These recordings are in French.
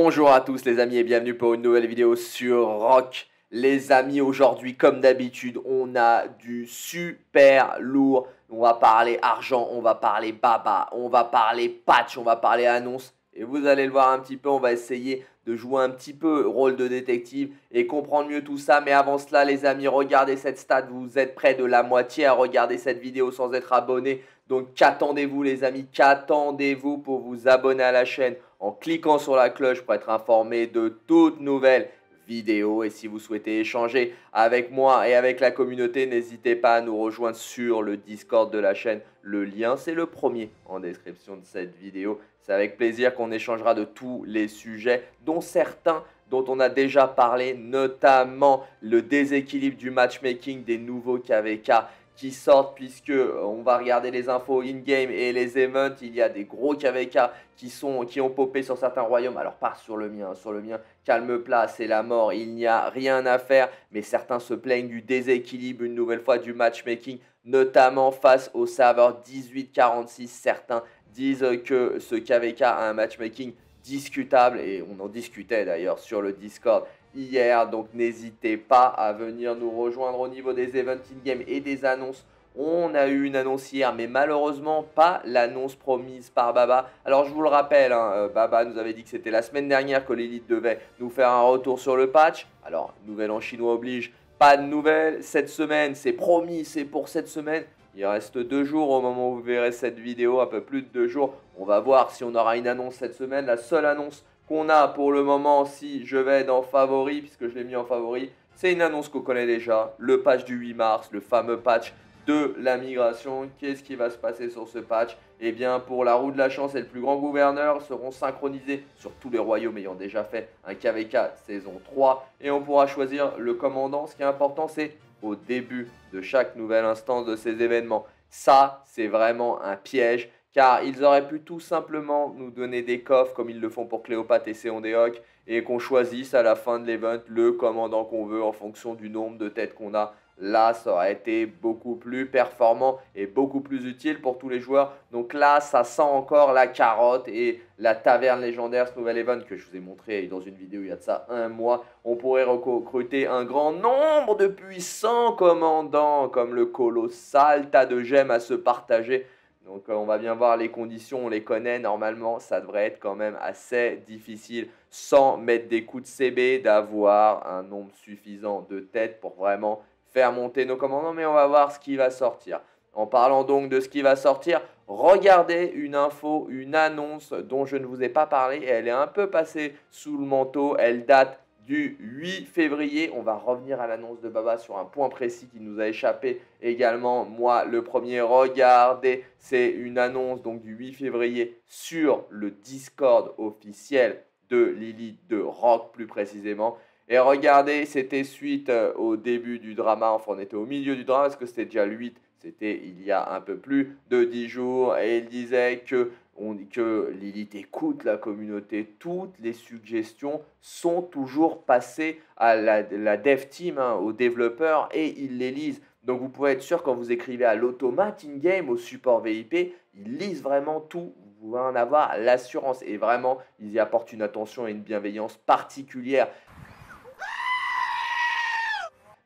Bonjour à tous les amis et bienvenue pour une nouvelle vidéo sur Rock. Les amis, aujourd'hui comme d'habitude, on a du super lourd. On va parler argent, on va parler baba, on va parler patch, on va parler annonce. Et vous allez le voir un petit peu, on va essayer de jouer un petit peu rôle de détective et comprendre mieux tout ça. Mais avant cela, les amis, regardez cette stat. Vous êtes près de la moitié à regarder cette vidéo sans être abonné. Donc qu'attendez-vous les amis? Qu'attendez-vous pour vous abonner à la chaîne en cliquant sur la cloche pour être informé de toutes nouvelles vidéos? Et si vous souhaitez échanger avec moi et avec la communauté, n'hésitez pas à nous rejoindre sur le Discord de la chaîne. Le lien, c'est le premier en description de cette vidéo. C'est avec plaisir qu'on échangera de tous les sujets, dont certains dont on a déjà parlé, notamment le déséquilibre du matchmaking des nouveaux KVK qui sortent puisque euh, on va regarder les infos in-game et les events. Il y a des gros KVK qui, sont, qui ont popé sur certains royaumes. Alors pas sur le mien, sur le mien, calme plat, c'est la mort, il n'y a rien à faire. Mais certains se plaignent du déséquilibre une nouvelle fois du matchmaking, notamment face au serveur 1846. Certains disent que ce KVK a un matchmaking discutable et on en discutait d'ailleurs sur le Discord hier. Donc n'hésitez pas à venir nous rejoindre au niveau des events in-game et des annonces. On a eu une annonce hier, mais malheureusement pas l'annonce promise par Baba. Alors je vous le rappelle, hein, euh, Baba nous avait dit que c'était la semaine dernière que l'élite devait nous faire un retour sur le patch. Alors, nouvelle en chinois oblige, pas de nouvelles cette semaine, c'est promis, c'est pour cette semaine. Il reste deux jours au moment où vous verrez cette vidéo, un peu plus de deux jours. On va voir si on aura une annonce cette semaine. La seule annonce qu'on a pour le moment, si je vais dans favori, puisque je l'ai mis en favori, c'est une annonce qu'on connaît déjà, le patch du 8 mars, le fameux patch de la migration. Qu'est-ce qui va se passer sur ce patch? Eh bien, pour la roue de la chance et le plus grand gouverneur seront synchronisés sur tous les royaumes ayant déjà fait un KVK saison 3. Et on pourra choisir le commandant. Ce qui est important, c'est au début de chaque nouvelle instance de ces événements. Ça, c'est vraiment un piège car ils auraient pu tout simplement nous donner des coffres comme ils le font pour Cléopâtre et Séondéoc et qu'on choisisse à la fin de l'event le commandant qu'on veut en fonction du nombre de têtes qu'on a. Là, ça aurait été beaucoup plus performant et beaucoup plus utile pour tous les joueurs. Donc là, ça sent encore la carotte et la taverne légendaire, ce nouvel event que je vous ai montré dans une vidéo il y a de ça un mois. On pourrait recruter un grand nombre de puissants commandants comme le colossal tas de gemmes à se partager donc euh, on va bien voir les conditions, on les connaît. Normalement, ça devrait être quand même assez difficile sans mettre des coups de CB d'avoir un nombre suffisant de têtes pour vraiment faire monter nos commandants, mais on va voir ce qui va sortir. En parlant donc de ce qui va sortir, regardez une info, une annonce dont je ne vous ai pas parlé, elle est un peu passée sous le manteau, elle date du 8 février. On va revenir à l'annonce de Baba sur un point précis qui nous a échappé également. Moi, le premier, regardez, c'est une annonce donc du 8 février sur le Discord officiel de Lily de Rock plus précisément. Et regardez, c'était suite euh, au début du drama, enfin on était au milieu du drama parce que c'était déjà le 8, c'était il y a un peu plus de 10 jours et il disait que on dit que Lilith écoute la communauté, toutes les suggestions sont toujours passées à la, dev team, hein, aux développeurs, et ils les lisent. Donc vous pouvez être sûr quand vous écrivez à l'automate in-game, au support VIP, ils lisent vraiment tout, vous pouvez en avoir l'assurance, et vraiment, ils y apportent une attention et une bienveillance particulière.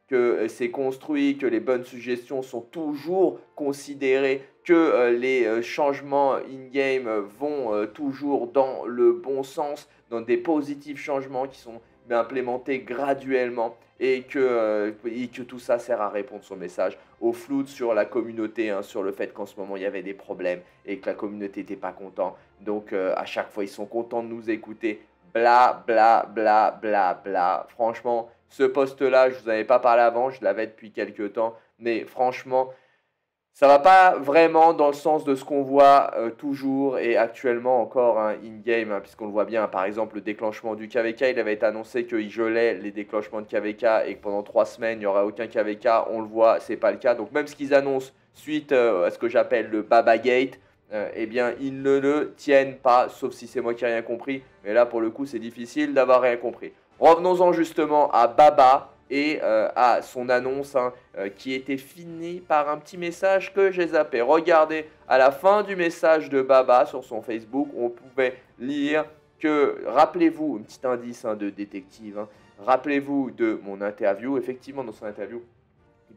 Que euh, c'est construit, que les bonnes suggestions sont toujours considérées, que euh, les euh, changements in-game vont toujours dans le bon sens, dans des positifs changements qui sont implémentés graduellement et que, que tout ça sert à répondre son message au flou sur la communauté, hein, sur le fait qu'en ce moment il y avait des problèmes et que la communauté n'était pas content. Donc à chaque fois ils sont contents de nous écouter. Bla bla bla bla bla. Franchement, ce poste-là, je ne vous avais pas parlé avant, je l'avais depuis quelques temps, mais franchement, ça va pas vraiment dans le sens de ce qu'on voit euh, toujours et actuellement encore hein, in-game, hein, puisqu'on le voit bien, par exemple, le déclenchement du KVK, il avait été annoncé qu'il gelait les déclenchements de KVK et que pendant trois semaines, il n'y aura aucun KVK, on le voit, c'est pas le cas. Donc même ce qu'ils annoncent suite euh, à ce que j'appelle le Baba Gate, euh, eh bien, ils ne le tiennent pas, sauf si c'est moi qui n'ai rien compris. Mais là, pour le coup, c'est difficile d'avoir rien compris. Revenons-en justement à Baba et euh, à son annonce hein, euh, qui était finie par un petit message que j'ai zappé. Regardez, à la fin du message de Baba sur son Facebook, on pouvait lire que, rappelez-vous, un petit indice hein, de détective, hein, rappelez-vous de mon interview, effectivement dans son interview,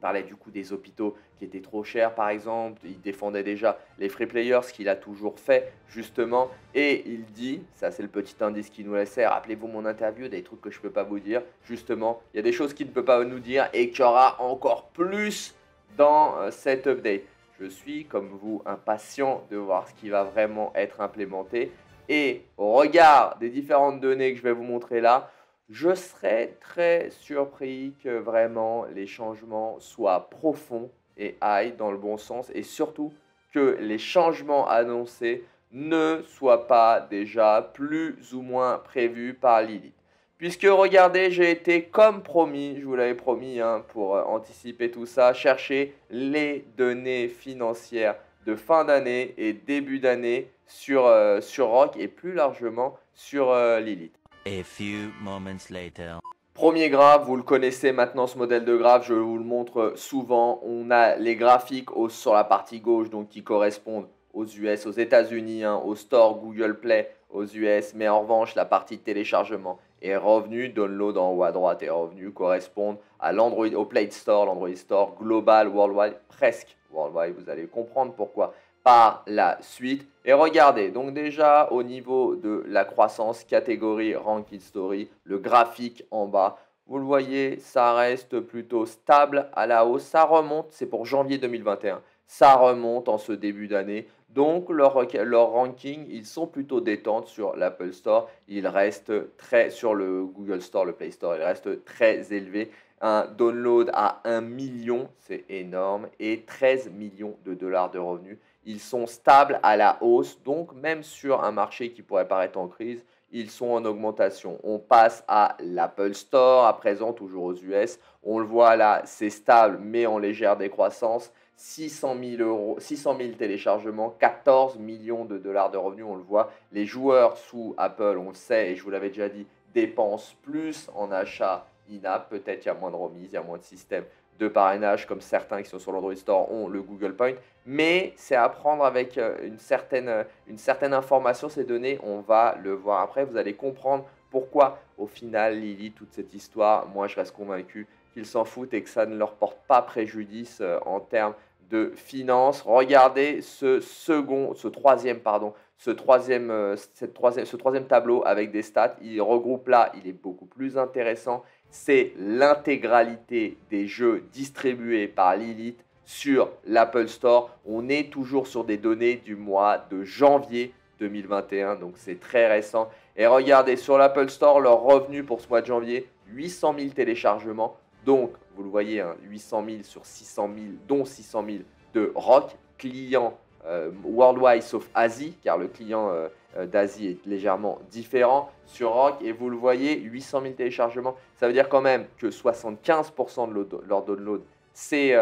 parlait du coup des hôpitaux qui étaient trop chers, par exemple. Il défendait déjà les free players, ce qu'il a toujours fait, justement. Et il dit, ça c'est le petit indice qui nous laissait, rappelez-vous mon interview, des trucs que je ne peux pas vous dire. Justement, il y a des choses qu'il ne peut pas nous dire et qu'il y aura encore plus dans euh, cette update. Je suis, comme vous, impatient de voir ce qui va vraiment être implémenté. Et au regard des différentes données que je vais vous montrer là, je serais très surpris que vraiment les changements soient profonds et aillent dans le bon sens et surtout que les changements annoncés ne soient pas déjà plus ou moins prévus par Lilith. Puisque regardez, j'ai été comme promis, je vous l'avais promis hein, pour euh, anticiper tout ça, chercher les données financières de fin d'année et début d'année sur, euh, Rock et plus largement sur euh, Lilith. A few moments later. Premier graphe, vous le connaissez maintenant ce modèle de graphe, je vous le montre souvent. On a les graphiques sur la partie gauche donc qui correspondent aux US, aux États-Unis, hein, au store Google Play aux US, mais en revanche la partie téléchargement et revenu, download en haut à droite et revenu correspondent à l'Android, au Play Store, l'Android Store global, worldwide, presque worldwide. Vous allez comprendre pourquoi par la suite. Et regardez, donc déjà au niveau de la croissance, catégorie Ranking Story, le graphique en bas, vous le voyez, ça reste plutôt stable à la hausse. Ça remonte, c'est pour janvier 2021, ça remonte en ce début d'année. Donc leur, leur, ranking, ils sont plutôt détentes sur l'Apple Store. Ils restent très sur le Google Store, le Play Store, ils restent très élevés. Un download à 1 million, c'est énorme, et 13 millions de dollars de revenus. Ils sont stables à la hausse, donc même sur un marché qui pourrait paraître en crise, ils sont en augmentation. On passe à l'Apple Store, à présent toujours aux US. On le voit là, c'est stable, mais en légère décroissance. 600 000, euros, 600 000 téléchargements, 14 millions de dollars de revenus, on le voit. Les joueurs sous Apple, on le sait, et je vous l'avais déjà dit, dépensent plus en achat in-app. Peut-être qu'il y a moins de remise, il y a moins de systèmes de parrainage comme certains qui sont sur l'Android Store ont le Google Point. Mais c'est à prendre avec euh, une certaine, euh, une certaine information, ces données, on va le voir après. Vous allez comprendre pourquoi au final Lily, toute cette histoire, moi je reste convaincu qu'ils s'en foutent et que ça ne leur porte pas préjudice euh, en termes de finances. Regardez ce second, ce troisième, pardon, ce troisième, cette troisième, ce troisième tableau avec des stats. Il regroupe là, il est beaucoup plus intéressant c'est l'intégralité des jeux distribués par Lilith sur l'Apple Store. On est toujours sur des données du mois de janvier 2021, donc c'est très récent. Et regardez, sur l'Apple Store, leur revenu pour ce mois de janvier, 800 000 téléchargements. Donc, vous le voyez, 800 hein, 000 sur 600 000, dont 600 000 de rock, client euh, worldwide sauf Asie, car le client euh, d'Asie est légèrement différent sur Rock. Et vous le voyez, 800 000 téléchargements, ça veut dire quand même que 75% de leur download, c'est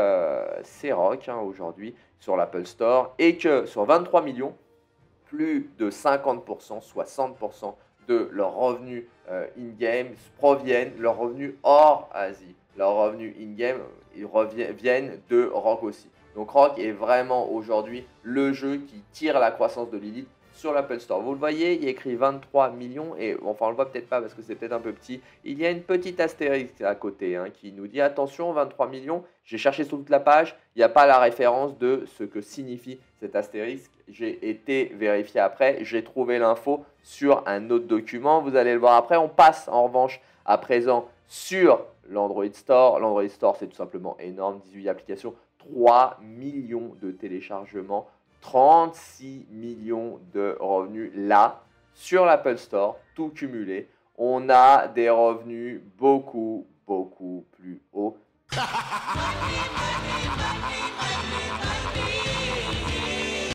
Rock hein, aujourd'hui sur l'Apple Store. Et que sur 23 millions, plus de 50%, 60% de leurs revenus in-game proviennent, leurs revenus hors Asie. Leurs revenus in-game ils viennent de Rock aussi. Donc Rock est vraiment aujourd'hui le jeu qui tire la croissance de Lilith sur l'Apple Store. Vous le voyez, il y écrit 23 millions et enfin on le voit peut-être pas parce que c'est peut-être un peu petit. Il y a une petite astérisque à côté hein, qui nous dit attention 23 millions. J'ai cherché sur toute la page, il n'y a pas la référence de ce que signifie cet astérisque. J'ai été vérifié après, j'ai trouvé l'info sur un autre document. Vous allez le voir après. On passe en revanche à présent sur l'Android Store. L'Android Store c'est tout simplement énorme, 18 applications 3 millions de téléchargements, 36 millions de revenus. Là, sur l'Apple Store, tout cumulé, on a des revenus beaucoup, beaucoup plus hauts.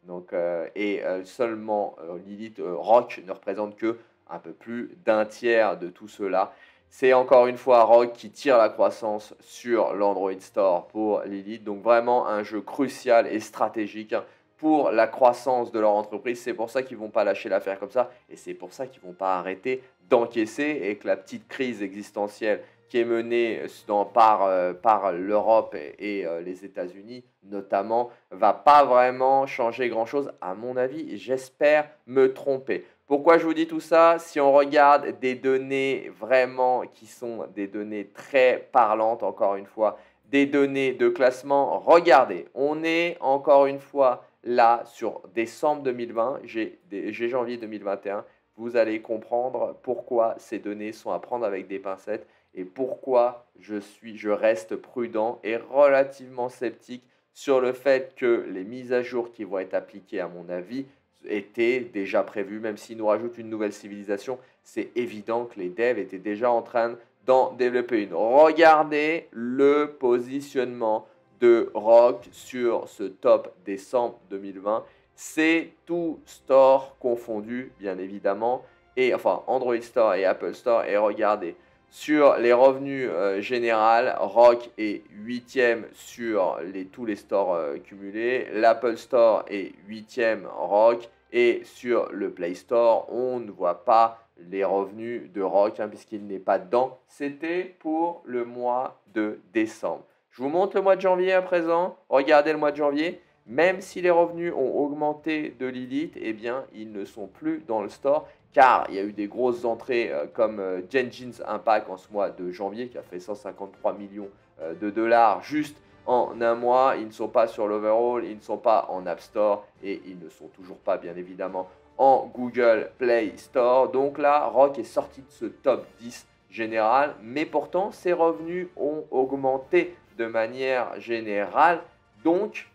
Donc, euh, et euh, seulement euh, Lilith Rock ne représente que un peu plus d'un tiers de tout cela. C'est encore une fois Rogue qui tire la croissance sur l'Android Store pour Lilith. Donc vraiment un jeu crucial et stratégique pour la croissance de leur entreprise. C'est pour ça qu'ils ne vont pas lâcher l'affaire comme ça. Et c'est pour ça qu'ils ne vont pas arrêter d'encaisser et que la petite crise existentielle qui est menée par, euh, par l'Europe et, euh, les États-Unis notamment, va pas vraiment changer grand-chose à mon avis. J'espère me tromper. Pourquoi je vous dis tout ça? Si on regarde des données vraiment qui sont des données très parlantes, encore une fois, des données de classement, regardez, on est encore une fois là sur décembre 2020, j'ai janvier 2021, vous allez comprendre pourquoi ces données sont à prendre avec des pincettes et pourquoi je, suis, je reste prudent et relativement sceptique sur le fait que les mises à jour qui vont être appliquées, à mon avis, étaient déjà prévues. Même s'ils nous rajoutent une nouvelle civilisation, c'est évident que les devs étaient déjà en train d'en développer une. Regardez le positionnement de Rock sur ce top décembre 2020. C'est tout store confondu, bien évidemment, et enfin Android Store et Apple Store. Et regardez, sur les revenus euh, généraux, Rock est 8e sur les, tous les stores euh, cumulés. L'Apple Store est 8e Rock. Et sur le Play Store, on ne voit pas les revenus de Rock hein, puisqu'il n'est pas dedans. C'était pour le mois de décembre. Je vous montre le mois de janvier à présent. Regardez le mois de janvier. Même si les revenus ont augmenté de Lilith, eh bien, ils ne sont plus dans le store car il y a eu des grosses entrées euh, comme euh, Genshin's Impact en ce mois de janvier qui a fait 153 millions euh, de dollars juste en un mois. Ils ne sont pas sur l'overall, ils ne sont pas en App Store et ils ne sont toujours pas bien évidemment en Google Play Store. Donc là, Rock est sorti de ce top 10 général, mais pourtant ses revenus ont augmenté de manière générale. Donc,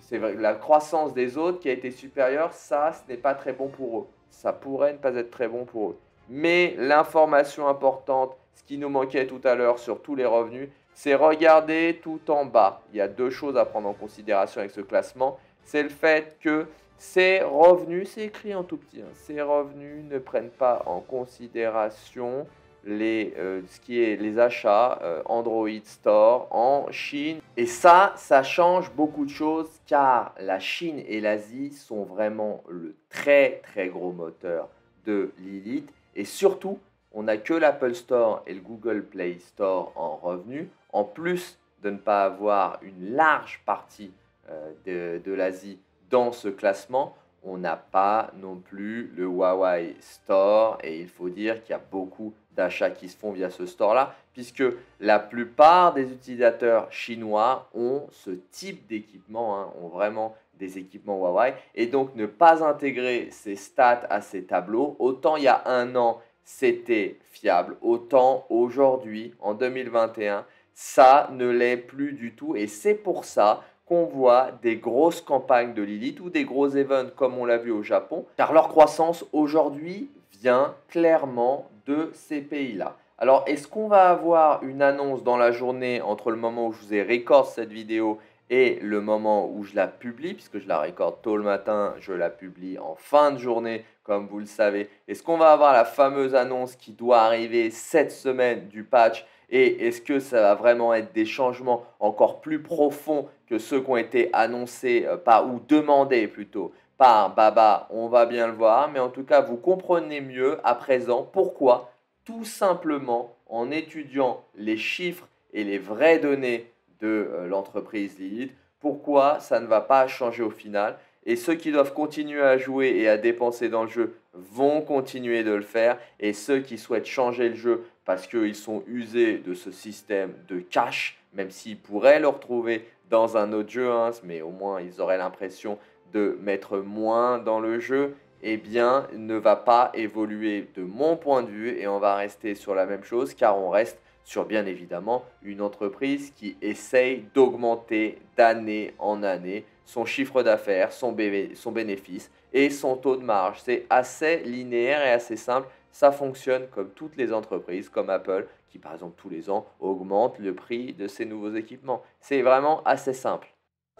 c'est la croissance des autres qui a été supérieure, ça, ce n'est pas très bon pour eux ça pourrait ne pas être très bon pour eux. Mais l'information importante, ce qui nous manquait tout à l'heure sur tous les revenus, c'est regarder tout en bas. Il y a deux choses à prendre en considération avec ce classement. C'est le fait que ces revenus, c'est écrit en tout petit, hein, ces revenus ne prennent pas en considération les, euh, ce qui est les achats euh, Android Store en Chine. Et ça, ça change beaucoup de choses car la Chine et l'Asie sont vraiment le très très gros moteur de Lilith. Et surtout, on n'a que l'Apple Store et le Google Play Store en revenus, en plus de ne pas avoir une large partie euh, de, de l'Asie dans ce classement on n'a pas non plus le Huawei Store et il faut dire qu'il y a beaucoup d'achats qui se font via ce store-là, puisque la plupart des utilisateurs chinois ont ce type d'équipement, hein, ont vraiment des équipements Huawei, et donc ne pas intégrer ces stats à ces tableaux, autant il y a un an c'était fiable, autant aujourd'hui, en 2021, ça ne l'est plus du tout, et c'est pour ça qu'on voit des grosses campagnes de Lilith ou des gros events comme on l'a vu au Japon, car leur croissance aujourd'hui vient clairement de ces pays-là. Alors, est-ce qu'on va avoir une annonce dans la journée entre le moment où je vous ai record cette vidéo et le moment où je la publie, puisque je la recorde tôt le matin, je la publie en fin de journée, comme vous le savez? Est-ce qu'on va avoir la fameuse annonce qui doit arriver cette semaine du patch? Et est-ce que ça va vraiment être des changements encore plus profonds que ceux qui ont été annoncés euh, par, ou demandés plutôt par Baba On va bien le voir. Mais en tout cas, vous comprenez mieux à présent pourquoi, tout simplement en étudiant les chiffres et les vraies données de euh, l'entreprise Lilith, pourquoi ça ne va pas changer au final. Et ceux qui doivent continuer à jouer et à dépenser dans le jeu vont continuer de le faire. Et ceux qui souhaitent changer le jeu parce qu'ils sont usés de ce système de cash, même s'ils pourraient le retrouver dans un autre jeu, hein, mais au moins ils auraient l'impression de mettre moins dans le jeu, eh bien, ne va pas évoluer de mon point de vue et on va rester sur la même chose car on reste sur bien évidemment une entreprise qui essaye d'augmenter d'année en année son chiffre d'affaires, son, son bénéfice et son taux de marge. C'est assez linéaire et assez simple ça fonctionne comme toutes les entreprises, comme Apple, qui par exemple tous les ans augmente le prix de ses nouveaux équipements. C'est vraiment assez simple.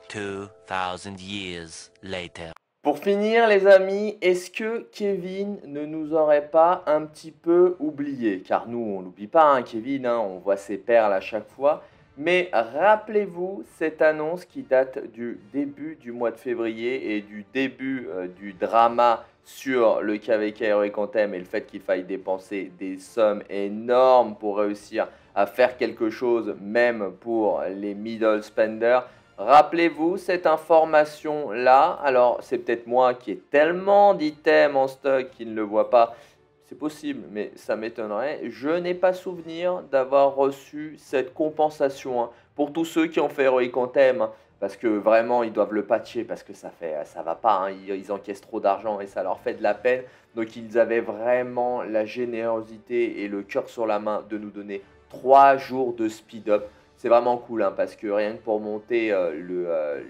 2000 years later. Pour finir, les amis, est-ce que Kevin ne nous aurait pas un petit peu oublié? Car nous, on n'oublie pas, hein, Kevin, hein, on voit ses perles à chaque fois. Mais rappelez-vous cette annonce qui date du début du mois de février et du début euh, du drama sur le KVK Heroic Anthem et le fait qu'il faille dépenser des sommes énormes pour réussir à faire quelque chose, même pour les middle spenders. Rappelez-vous cette information-là. Alors, c'est peut-être moi qui ai tellement d'items en stock qui ne le voit pas. C'est possible, mais ça m'étonnerait. Je n'ai pas souvenir d'avoir reçu cette compensation. Hein. Pour tous ceux qui ont fait Heroic Anthem, parce que vraiment ils doivent le patcher parce que ça fait ça va pas hein. ils, encaissent trop d'argent et ça leur fait de la peine donc ils avaient vraiment la générosité et le cœur sur la main de nous donner 3 jours de speed up c'est vraiment cool hein, parce que rien que pour monter euh, euh,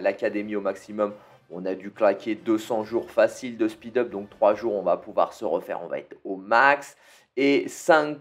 l'académie au maximum on a dû claquer 200 jours faciles de speed up donc 3 jours on va pouvoir se refaire on va être au max et 5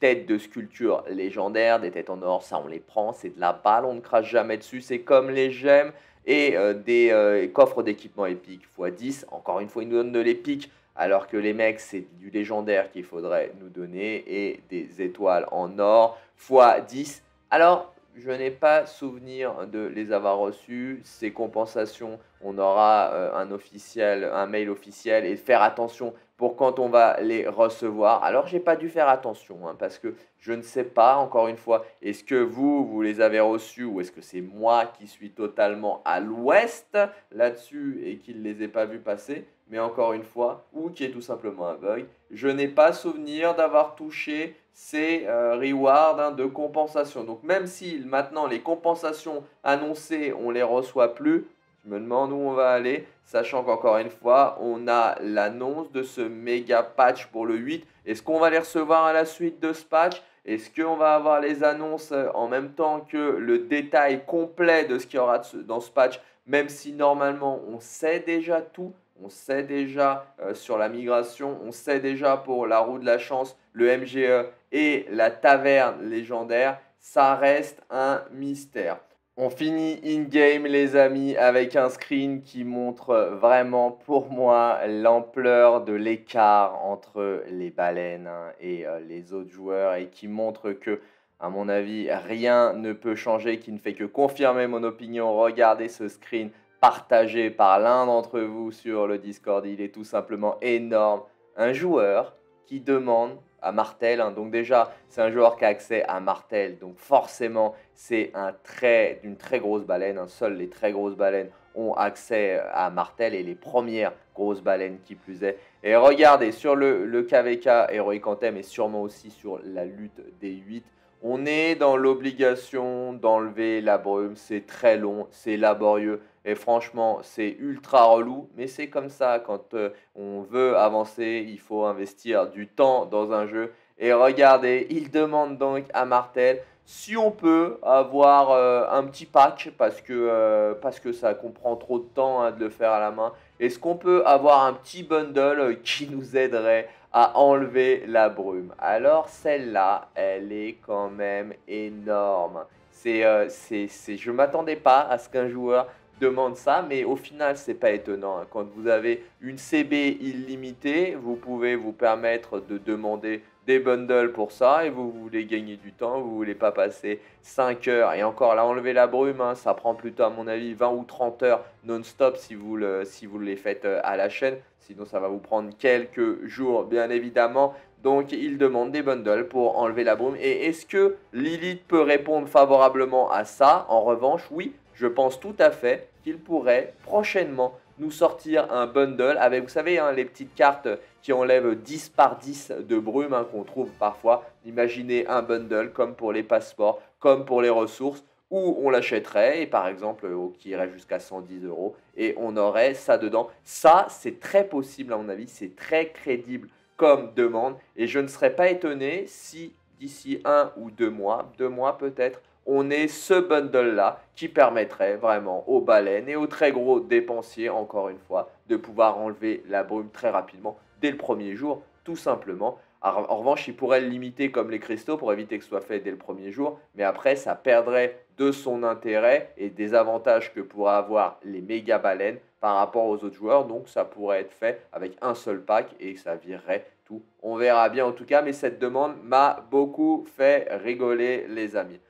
têtes de sculptures légendaires, des têtes en or, ça on les prend, c'est de la balle, on ne crache jamais dessus, c'est comme les gemmes, et euh, des coffres d'équipement épique x 10, encore une fois ils nous donnent de l'épique, alors que les mecs c'est du légendaire qu'il faudrait nous donner, et des étoiles en or x 10. Alors je n'ai pas souvenir de les avoir reçus. Ces compensations, on aura euh, un mail officiel et faire attention pour quand on va les recevoir. Alors j'ai pas dû faire attention hein, parce que je ne sais pas encore une fois est-ce que vous vous les avez reçus ou est-ce que c'est moi qui suis totalement à l'ouest là-dessus et qui ne les ai pas vus passer mais encore une fois ou qui est tout simplement bug. Je n'ai pas souvenir d'avoir touché ces euh, rewards hein, de compensation. Donc même si maintenant les compensations annoncées on les reçoit plus, je me demande où on va aller, sachant qu'encore une fois, on a l'annonce de ce méga patch pour le 8. Est-ce qu'on va les recevoir à la suite de ce patch? Est-ce qu'on va avoir les annonces euh, en même temps que le détail complet de ce qu'il y aura dans ce patch? Même si normalement on sait déjà tout, on sait déjà euh, sur la migration, on sait déjà pour la roue de la chance, le MGE et la taverne légendaire, ça reste un mystère. On finit in-game les amis avec un screen qui montre vraiment pour moi l'ampleur de l'écart entre les baleines hein, et euh, les autres joueurs et qui montre que à mon avis rien ne peut changer, qui ne fait que confirmer mon opinion. Regardez ce screen partagé par l'un d'entre vous sur le Discord, il est tout simplement énorme. Un joueur qui demande à Martel. Hein. Donc déjà, c'est un joueur qui a accès à Martel. Donc forcément, c'est un trait d'une très grosse baleine. Hein. Seules les très grosses baleines ont accès à Martel et les premières grosses baleines qui plus est. Et regardez, sur le, le KVK Heroic Anthem et sûrement aussi sur la lutte des 8, on est dans l'obligation d'enlever la brume. C'est très long, c'est laborieux. Et franchement, c'est ultra relou, mais c'est comme ça. Quand euh, on veut avancer, il faut investir du temps dans un jeu. Et regardez, il demande donc à Martel si on peut avoir euh, un petit que, euh, parce que ça comprend trop de temps hein, de le faire à la main. Est-ce qu'on peut avoir un petit bundle qui nous aiderait à enlever la brume? Alors celle-là, elle est quand même énorme. C'est, c'est, c'est, je ne m'attendais pas à ce qu'un joueur demande ça, mais au final, c'est pas étonnant. Hein. Quand vous avez une CB illimitée, vous pouvez vous permettre de demander des bundles pour ça et vous voulez gagner du temps, vous voulez pas passer 5 heures et encore là enlever la brume, hein, ça prend plutôt à mon avis 20 ou 30 heures non-stop si vous, le, si vous les faites euh, à la chaîne, sinon ça va vous prendre quelques jours bien évidemment. Donc il demande des bundles pour enlever la brume et est-ce que Lilith peut répondre favorablement à ça? En revanche oui, je pense tout à fait qu'il pourrait prochainement nous sortir un bundle avec, vous savez, hein, les petites cartes qui enlèvent 10 par 10 de brume hein, qu'on trouve parfois. Imaginez un bundle comme pour les passeports, comme pour les ressources, où on l'achèterait et par exemple qui irait jusqu'à 110 euros et on aurait ça dedans. Ça, c'est très possible à mon avis, c'est très crédible comme demande et je ne serais pas étonné si d'ici un ou deux mois, deux mois peut-être, on est ce bundle-là qui permettrait vraiment aux baleines et aux très gros dépensiers, encore une fois, de pouvoir enlever la brume très rapidement dès le premier jour, tout simplement. En revanche, il pourrait le limiter comme les cristaux pour éviter que ce soit fait dès le premier jour, mais après, ça perdrait de son intérêt et des avantages que pourraient avoir les méga baleines par rapport aux autres joueurs. Donc, ça pourrait être fait avec un seul pack et ça virerait tout. On verra bien en tout cas, mais cette demande m'a beaucoup fait rigoler, les amis.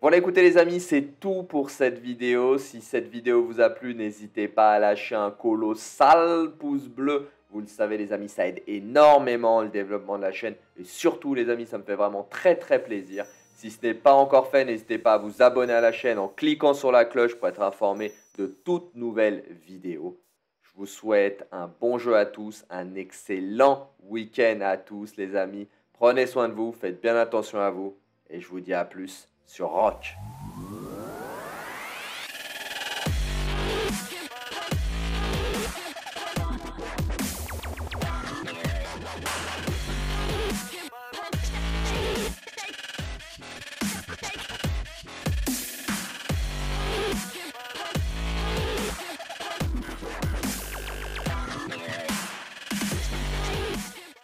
Voilà, écoutez les amis, c'est tout pour cette vidéo. Si cette vidéo vous a plu, n'hésitez pas à lâcher un colossal pouce bleu. Vous le savez les amis, ça aide énormément le développement de la chaîne. Et surtout les amis, ça me fait vraiment très très plaisir Si ce n'est pas encore fait, n'hésitez pas à vous abonner à la chaîne en cliquant sur la cloche pour être informé de toutes nouvelles vidéos. Je vous souhaite un bon jeu à tous, un excellent week-end à tous les amis. Prenez soin de vous, faites bien attention à vous et je vous dis à plus sur Rock.